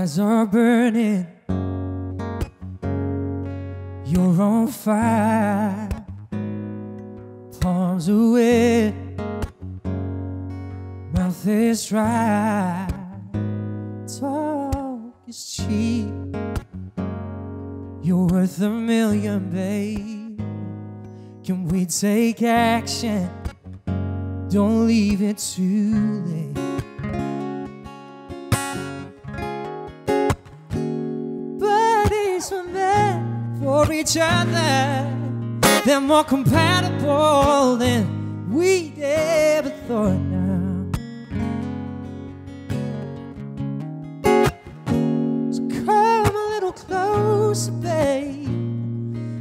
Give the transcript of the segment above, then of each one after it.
eyes are burning. You're on fire. Palms are wet. Mouth is dry. Talk is cheap. You're worth a million, babe. Can we take action? Don't leave it too late. For each other. They're more compatible than we ever thought. Now, so come a little closer, babe.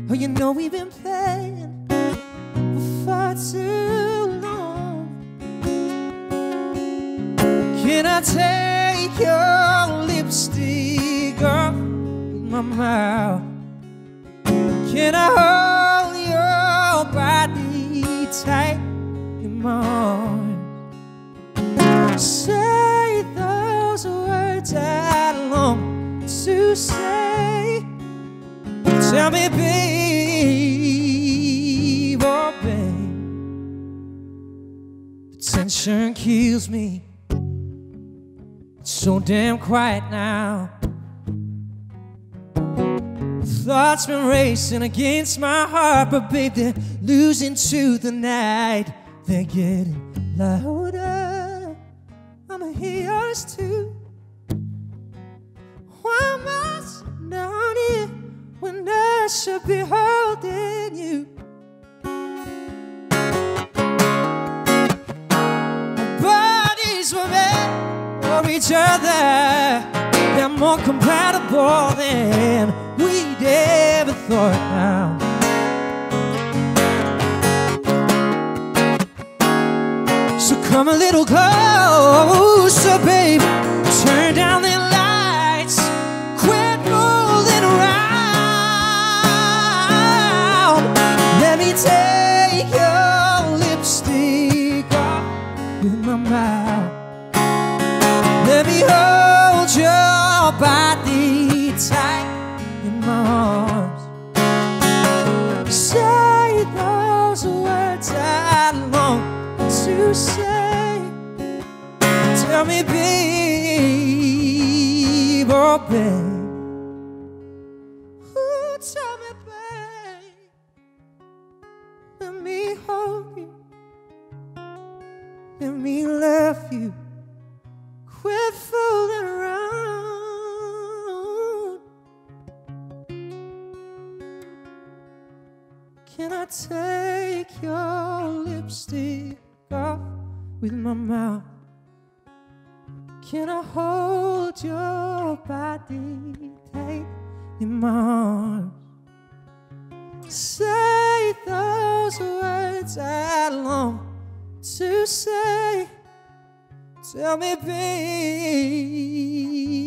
Oh, you know we've been playing for far too long. Can I take your lipstick off my mouth? Can I hold your body tight in my? Say those words I long to say. Tell me, babe, oh babe. The tension kills me. It's so damn quiet now. Thoughts been racing against my heart, but babe, they're losing to the night. They're getting louder. I'ma hear yours too. Why am sitting down here when I should be holding you? Our bodies were meant for each other. They're more compatible than we'd ever. Now. So come a little closer, babe. Turn down the lights. Quit moving around. Let me take your lipstick off with my mouth. Let me hold your body tight say. Tell me, babe, oh babe. Tell me. Let me hold you. Let me love you. Quit fooling around. Can I take your lipstick off with my mouth? Can I hold your body tight in my arms? Say those words I long to say. Tell me,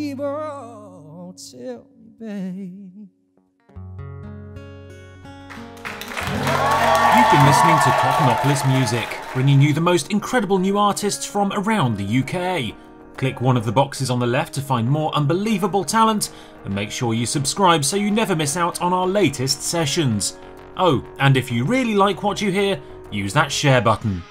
babe, oh, tell me, babe. Been listening to Cottonopolis Music, bringing you the most incredible new artists from around the UK. Click one of the boxes on the left to find more unbelievable talent, and make sure you subscribe so you never miss out on our latest sessions. Oh, and if you really like what you hear, use that share button.